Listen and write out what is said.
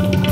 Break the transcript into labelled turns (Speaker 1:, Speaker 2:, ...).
Speaker 1: you